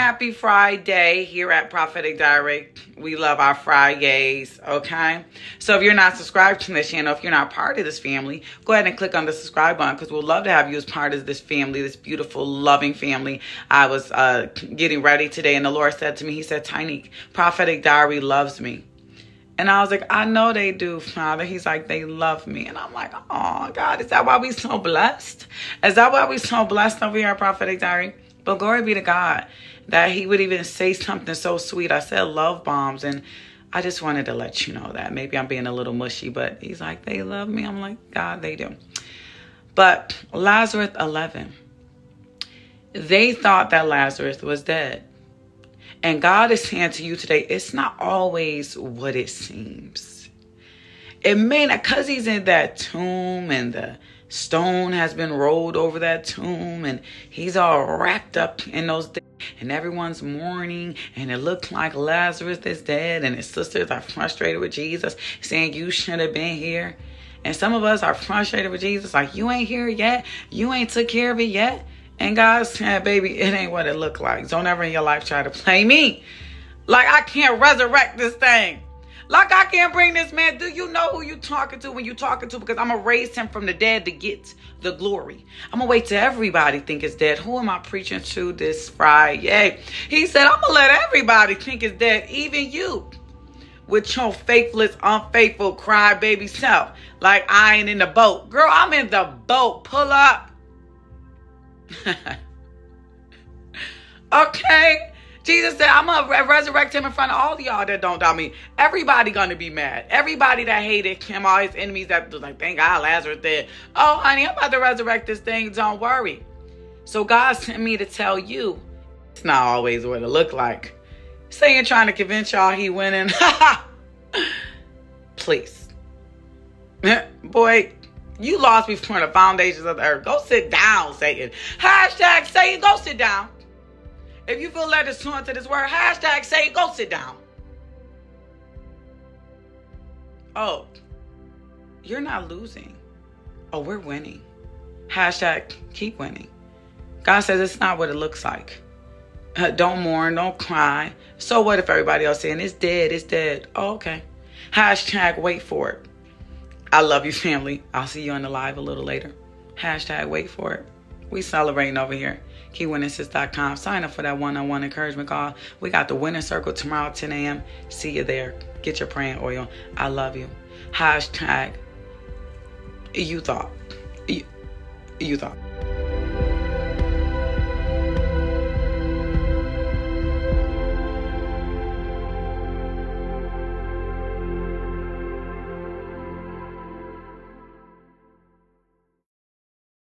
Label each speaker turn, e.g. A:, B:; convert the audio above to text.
A: happy Friday here at Prophetic Diary. We love our Fridays, okay? So if you're not subscribed to this channel, if you're not part of this family, go ahead and click on the subscribe button because we'd love to have you as part of this family, this beautiful, loving family. I was uh, getting ready today and the Lord said to me, He said, Tiny, Prophetic Diary loves me. And I was like, I know they do, Father. He's like, they love me. And I'm like, oh, God, is that why we so blessed? Is that why we so blessed over here at Prophetic Diary? But glory be to God that he would even say something so sweet. I said love bombs and I just wanted to let you know that. Maybe I'm being a little mushy, but he's like, they love me. I'm like, God, they do. But Lazarus 11, they thought that Lazarus was dead. And God is saying to you today, it's not always what it seems. It may not, because he's in that tomb and the stone has been rolled over that tomb and he's all wrapped up in those things and everyone's mourning and it looked like Lazarus is dead and his sisters are frustrated with Jesus saying you should have been here. And some of us are frustrated with Jesus like you ain't here yet. You ain't took care of it yet. And God said, baby, it ain't what it looked like. Don't ever in your life try to play me. Like I can't resurrect this thing. Like I can't bring this man. Do you know who you talking to when you talking to? Because I'm gonna raise him from the dead to get the glory. I'm gonna wait till everybody think it's dead. Who am I preaching to this Friday? He said, I'm gonna let everybody think it's dead, even you. With your faithless, unfaithful crybaby self. Like I ain't in the boat. Girl, I'm in the boat. Pull up. Jesus said, I'm gonna resurrect him in front of all y'all that don't doubt me. Everybody gonna be mad. Everybody that hated him, all his enemies that was like, thank God Lazarus dead. Oh, honey, I'm about to resurrect this thing. Don't worry. So God sent me to tell you, it's not always what it look like. Saying trying to convince y'all he winning. Please. Boy, you lost before the foundations of the earth. Go sit down, Satan. Hashtag Satan, go sit down. If you feel led to sow into this word, hashtag say go sit down. Oh, you're not losing. Oh, we're winning. Hashtag keep winning. God says it's not what it looks like. Uh, don't mourn, don't cry. So what if everybody else saying it's dead, it's dead? Oh, okay. Hashtag wait for it. I love you, family. I'll see you on the live a little later. Hashtag wait for it. We celebrating over here keepwinningsis.com. Sign up for that one-on-one encouragement call. We got the winner circle tomorrow 10 a.m. See you there. Get your praying oil. I love you. Hashtag you thought. You, you thought.